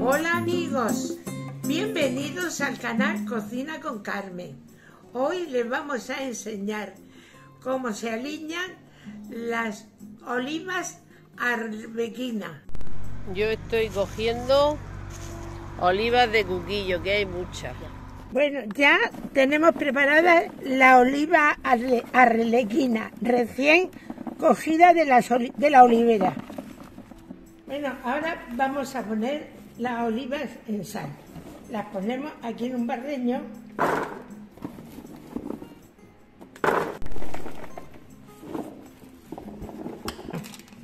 Hola amigos, bienvenidos al canal Cocina con Carmen. Hoy les vamos a enseñar cómo se alinean las olivas arbequina. Yo estoy cogiendo olivas de cuquillo, que hay muchas. Bueno, ya tenemos preparada la oliva arlequina, recién cogida de la, de la olivera. Bueno, ahora vamos a poner las olivas en sal. Las ponemos aquí en un barreño.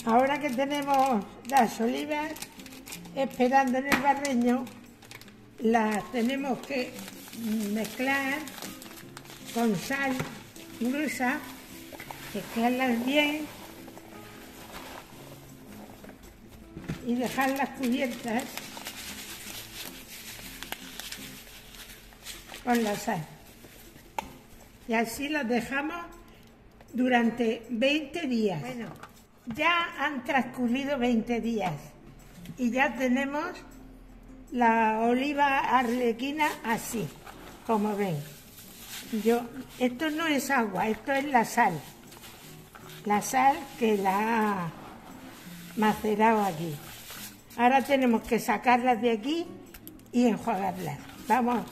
Ahora que tenemos las olivas esperando en el barreño, las tenemos que mezclar con sal gruesa, mezclarlas bien y dejarlas cubiertas con la sal. Y así las dejamos durante 20 días. Bueno, ya han transcurrido 20 días y ya tenemos la oliva arlequina así, como ven. Yo, esto no es agua, esto es la sal. La sal que la ha macerado aquí. Ahora tenemos que sacarlas de aquí y enjuagarlas. Vamos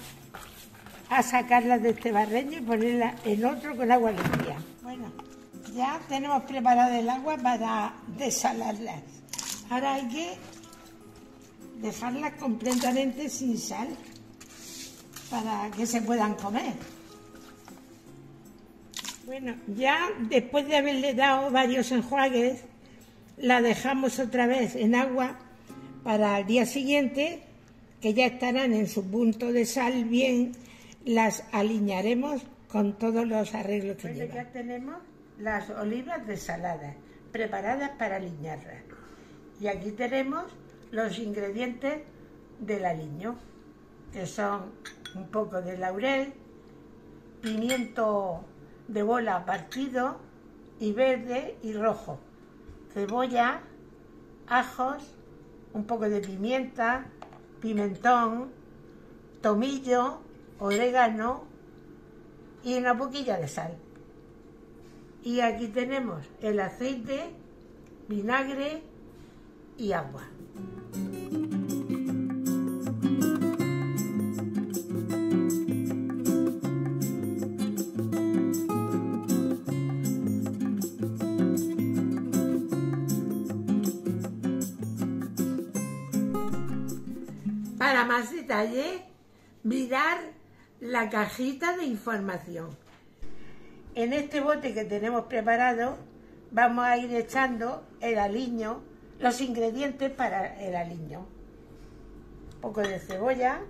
a sacarlas de este barreño y ponerlas en otro con agua limpia. Bueno, ya tenemos preparada el agua para desalarlas. Ahora hay que dejarlas completamente sin sal para que se puedan comer. Bueno, ya después de haberle dado varios enjuagues, la dejamos otra vez en agua para el día siguiente, que ya estarán en su punto de sal bien, las alinearemos con todos los arreglos que bueno, Ya tenemos las olivas desaladas, preparadas para aliñarlas. Y aquí tenemos los ingredientes del aliño, que son un poco de laurel, pimiento de bola partido y verde y rojo, cebolla, ajos, un poco de pimienta, pimentón, tomillo, orégano y una poquilla de sal. Y aquí tenemos el aceite, vinagre y agua. Para más detalle, mirar la cajita de información. En este bote que tenemos preparado vamos a ir echando el aliño, los ingredientes para el aliño. Un poco de cebolla,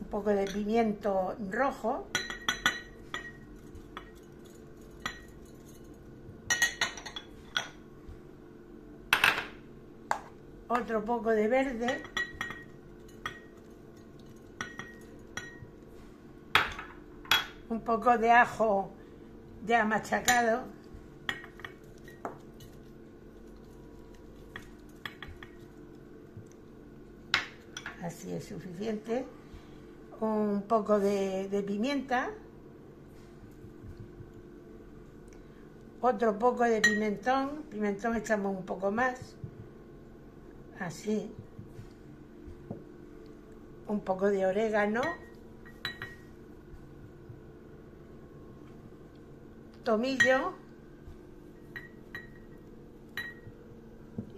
un poco de pimiento rojo, otro poco de verde, un poco de ajo ya machacado, así es suficiente, un poco de, de pimienta, otro poco de pimentón, pimentón echamos un poco más, así, un poco de orégano, tomillo.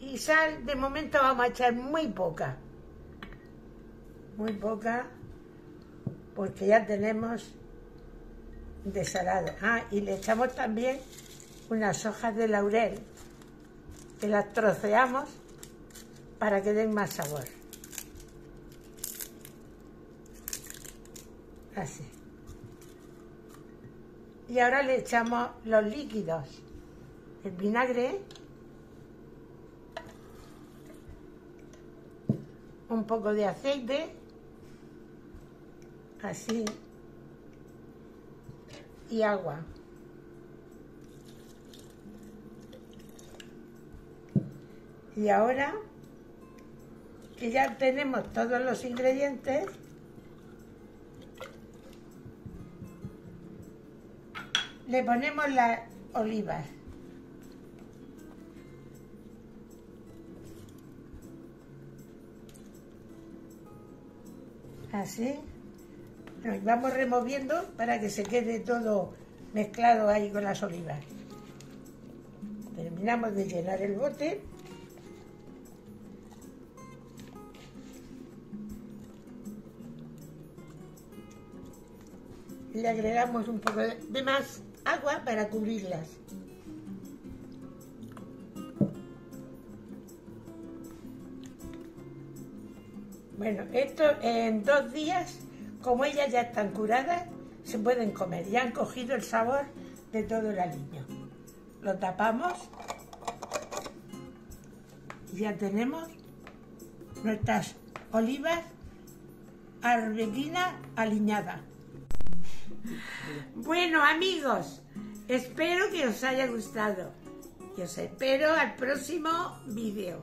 Y sal, de momento vamos a echar muy poca, muy poca, porque ya tenemos desalado. Ah, y le echamos también unas hojas de laurel, que las troceamos para que den más sabor. Así. Y ahora le echamos los líquidos. El vinagre. un poco de aceite, así, y agua. Y ahora que ya tenemos todos los ingredientes, le ponemos las olivas. Así. Nos vamos removiendo para que se quede todo mezclado ahí con las olivas. Terminamos de llenar el bote. Le agregamos un poco de más agua para cubrirlas. Bueno, esto en dos días, como ellas ya están curadas, se pueden comer. Ya han cogido el sabor de todo el aliño. Lo tapamos y ya tenemos nuestras olivas arbequina aliñada. Bueno amigos, espero que os haya gustado y os espero al próximo vídeo.